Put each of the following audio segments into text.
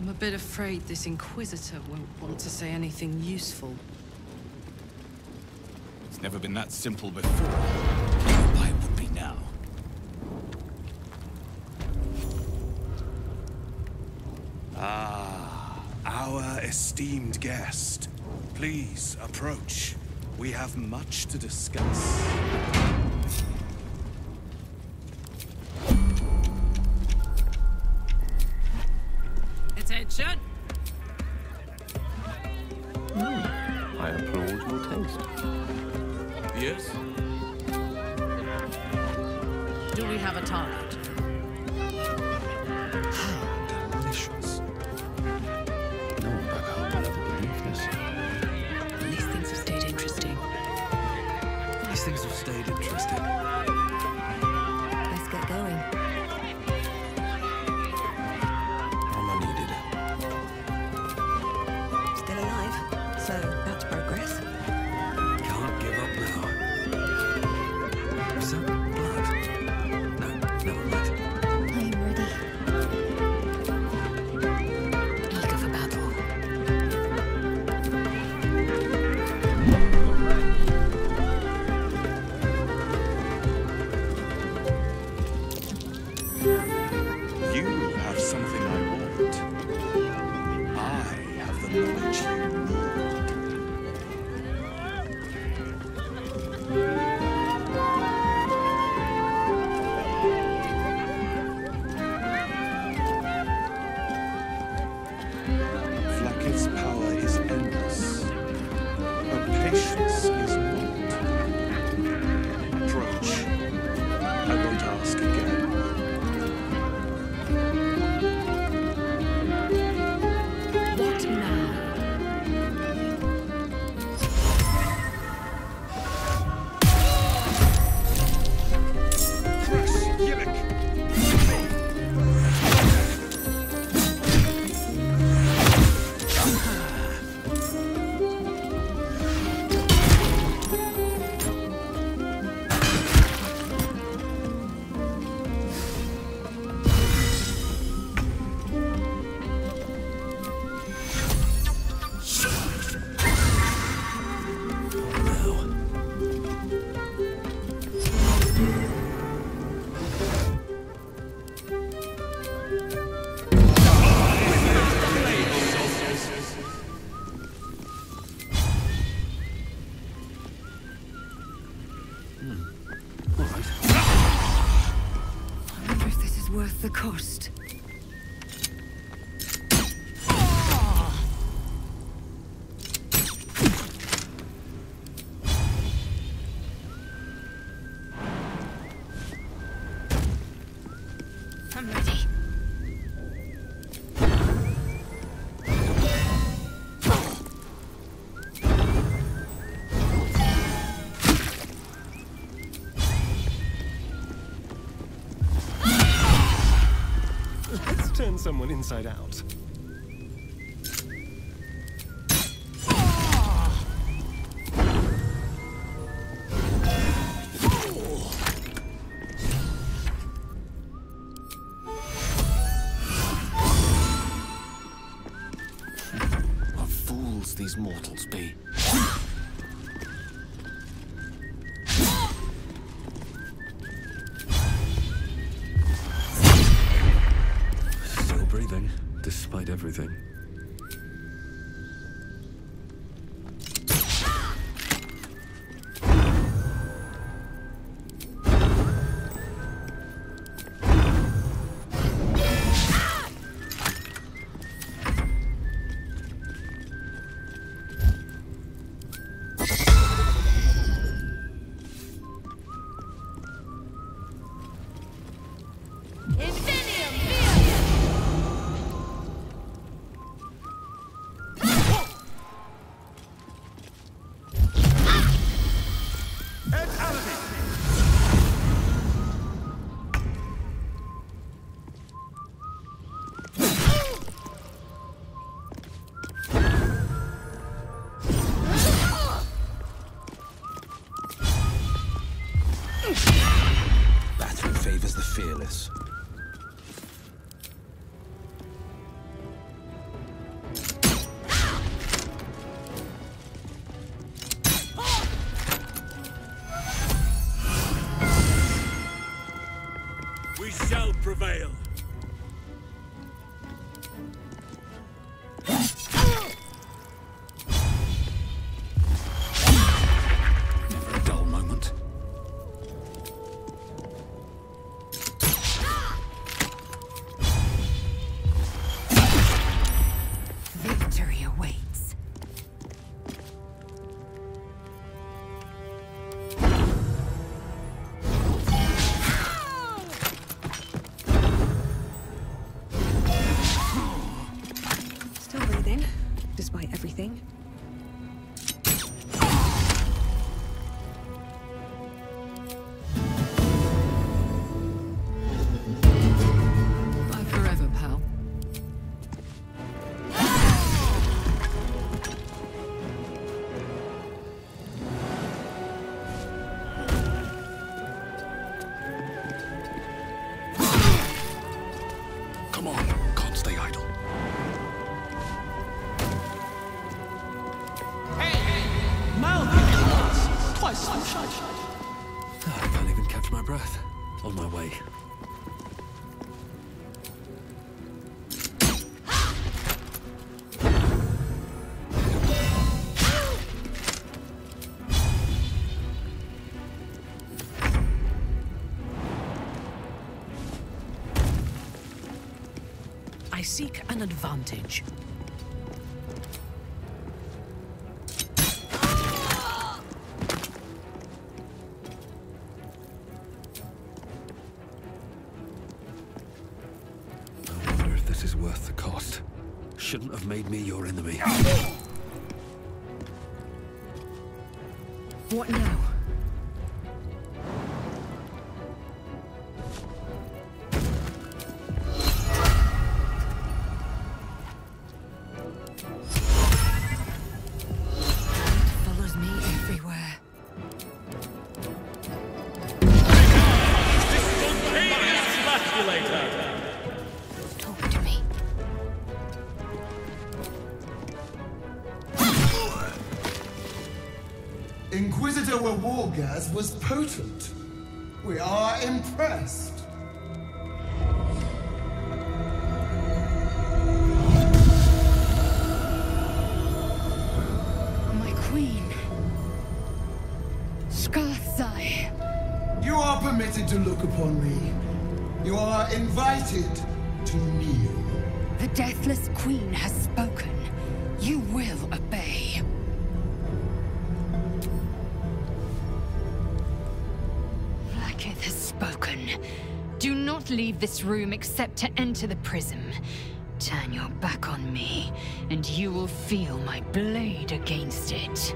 I'm a bit afraid this Inquisitor won't want to say anything useful. It's never been that simple before. Why would be now? Ah, our esteemed guest. Please approach. We have much to discuss. worth the cost. someone inside out. these mortals be? everything. fearless. Seek an advantage. I wonder if this is worth the cost. Shouldn't have made me your enemy. What now? Was potent. We are impressed. My queen. Skathai. You are permitted to look upon me. You are invited to kneel. The Deathless Queen has spoken. You will obey. Spoken. Do not leave this room except to enter the prism. Turn your back on me, and you will feel my blade against it.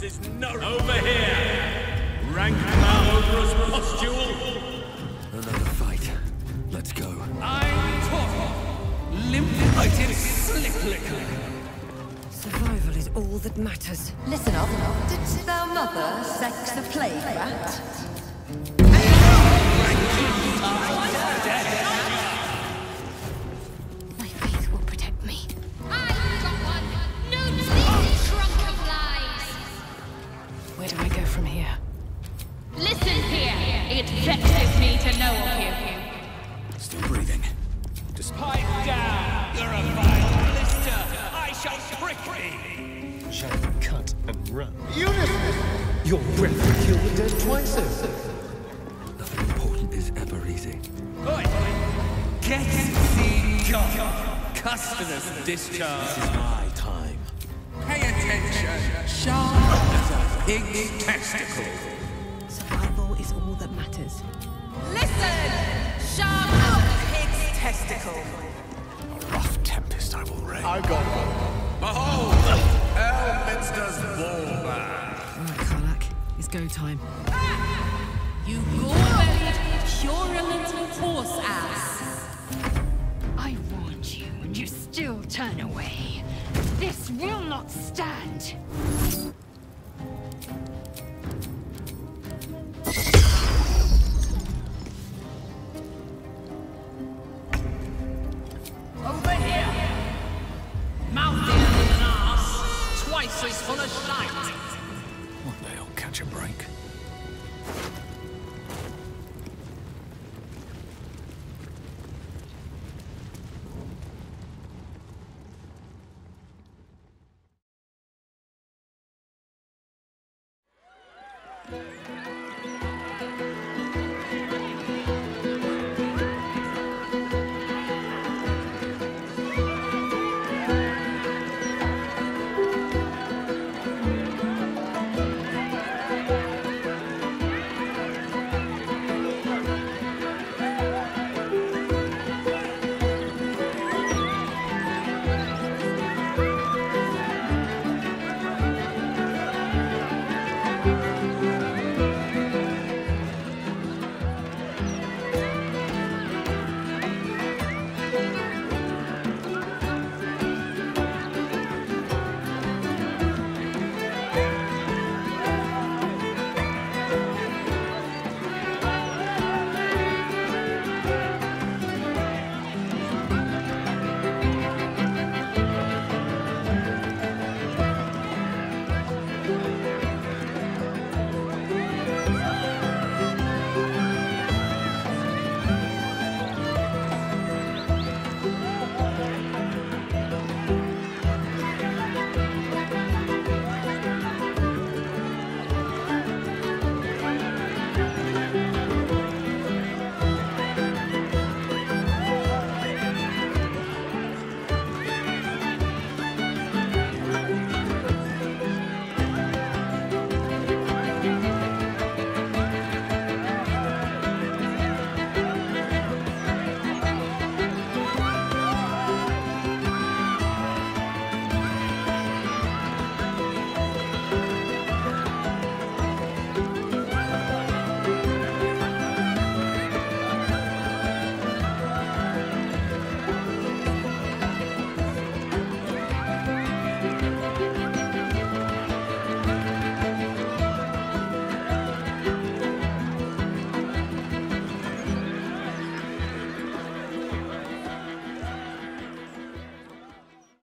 Enemy's corpses nourish. Over here! Rank malodorous pustule! Another fight. Let's go. I'm Torval. Limp-footed slick-licker. Survival is all that matters. Listen up. Didst thou mother sex a plague rat? My Listen here! It vexes me to know of you. Still breathing. Pipe down. You're a vile blister. I shall prick thee. Shall we cut and run? Your breath will kill the dead twice over. Nothing important is ever easy. Oi. Get thee gone. Customers discharge. This is my time. Pay attention. Sharp as a pig's testicle. Survival is all that matters. Listen! Sharp as a pig's testicle. A rough tempest I will rain. I've got one. Behold, Elminster's ballman. All right, Karlach. It's go time. You gore-bellied, purulent horse ass. I warned you, and you still turn away. This will not stand. Catch a break.